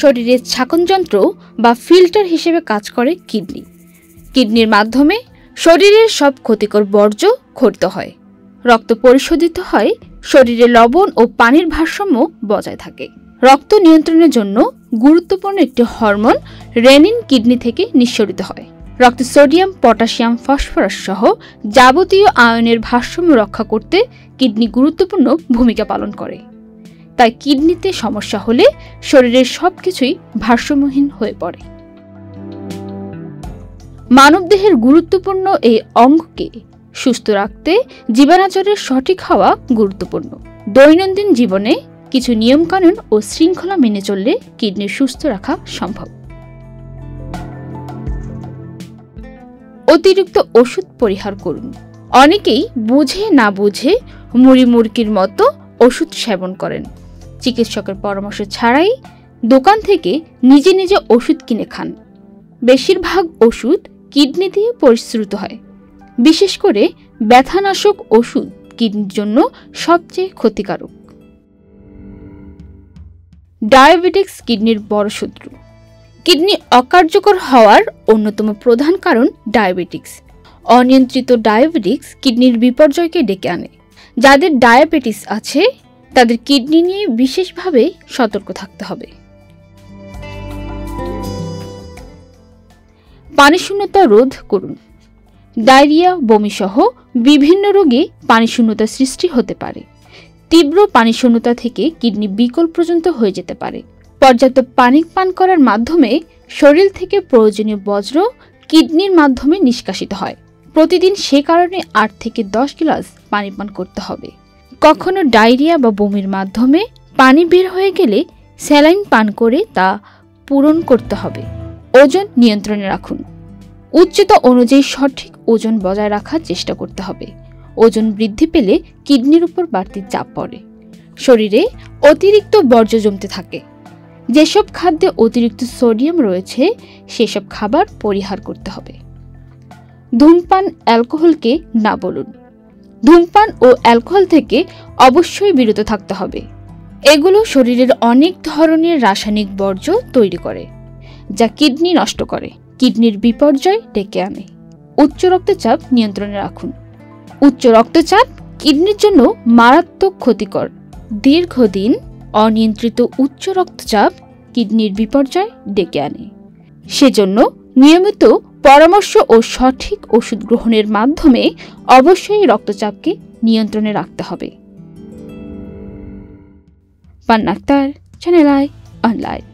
শরীরের ছাকনযন্ত্র বা ফিল্টার হিসেবে কাজ করে কিডনি। কিডনির মাধ্যমে শরীরের সব ক্ষতিকর বর্জ্য ক্ষরিত হয়। রক্ত পরিশোধিত হয়, শরীরে লবণ ও পানির ভারসাম্য বজায় থাকে। রক্ত নিয়ন্ত্রণের জন্য গুরুত্বপূর্ণ একটি হরমোন রেনিন কিডনি থেকে নিঃসরিত হয়। রক্তে সোডিয়াম, পটাশিয়াম, ফসফরাস সহ যাবতীয় আয়নের ভারসাম্য রক্ষা করতে কিডনি গুরুত্বপূর্ণ ভূমিকা পালন করে। তাই কিডনিতে সমস্যা হলে শরীরের সব কিছুই ভারসাম্যহীন হয়ে পড়ে। মানবদেহের গুরুত্বপূর্ণ এই অঙ্গকে সুস্থ রাখতে জীবনাচরের সঠিক হওয়া গুরুত্বপূর্ণ। দৈনন্দিন জীবনে কিছু নিয়মকানুন ও শৃঙ্খলা মেনে চললে কিডনি সুস্থ রাখা সম্ভব। অতিরিক্ত ওষুধ পরিহার করুন। অনেকেই বুঝে না বুঝে মুড়ি মুরগির মতো ওষুধ সেবন করেন। চিকিৎসকের পরামর্শ ছাড়াই দোকান থেকে নিজে নিজে ওষুধ কিনে খান। বেশিরভাগ ওষুধ কিডনি দিয়ে পরিশ্রুত হয়। বিশেষ করে ব্যথানাশক ওষুধ কিডনির জন্য সবচেয়ে ক্ষতিকারক। ডায়াবেটিক্স কিডনির বড় শত্রু। কিডনি অকার্যকর হওয়ার অন্যতম প্রধান কারণ ডায়াবেটিক্স। অনিয়ন্ত্রিত ডায়াবেটিক্স কিডনির বিপর্যয়কে ডেকে আনে। যাদের ডায়াবেটিস আছে তাদের কিডনি নিয়ে বিশেষভাবে সতর্ক থাকতে হবে। পানিশূন্যতা রোধ করুন। ডায়রিয়া, বমিসহ বিভিন্ন রোগে পানিশূন্যতা সৃষ্টি হতে পারে। তীব্র পানিশূন্যতা থেকে কিডনি বিকল পর্যন্ত হয়ে যেতে পারে। পর্যাপ্ত পানি পান করার মাধ্যমে শরীর থেকে প্রয়োজনীয় বজ্র কিডনির মাধ্যমে নিষ্কাশিত হয়। প্রতিদিন সে কারণে আট থেকে দশ গ্লাস পানি পান করতে হবে। কখনো ডায়রিয়া বা বমির মাধ্যমে পানি বের হয়ে গেলে স্যালাইন পান করে তা পূরণ করতে হবে। ওজন নিয়ন্ত্রণে রাখুন। উচ্চতা অনুযায়ী সঠিক ওজন বজায় রাখার চেষ্টা করতে হবে। ওজন বৃদ্ধি পেলে কিডনির উপর বাড়তি চাপ পড়ে। শরীরে অতিরিক্ত বর্জ্য জমতে থাকে। যেসব খাদ্যে অতিরিক্ত সোডিয়াম রয়েছে, সেসব খাবার পরিহার করতে হবে। ধূমপান, অ্যালকোহলকে না বলুন। ধূমপান ও অ্যালকোহল থেকে অবশ্যই বিরত থাকতে হবে। এগুলো শরীরের অনেক ধরনের রাসায়নিক বর্জ্য তৈরি করে, যা কিডনি নষ্ট করে, কিডনির বিপর্যয় ডেকে আনে। উচ্চ রক্তচাপ নিয়ন্ত্রণে রাখুন। উচ্চ রক্তচাপ কিডনির জন্য মারাত্মক ক্ষতিকর। দীর্ঘদিন অনিয়ন্ত্রিত উচ্চ রক্তচাপ কিডনির বিপর্যয় ডেকে আনে। সেজন্য নিয়মিত পরামর্শ ও সঠিক ওষুধ গ্রহণের মাধ্যমে অবশ্যই রক্তচাপকে নিয়ন্ত্রণে রাখতে হবে। পান্নাক্তার চ্যানেল আই অনলাইন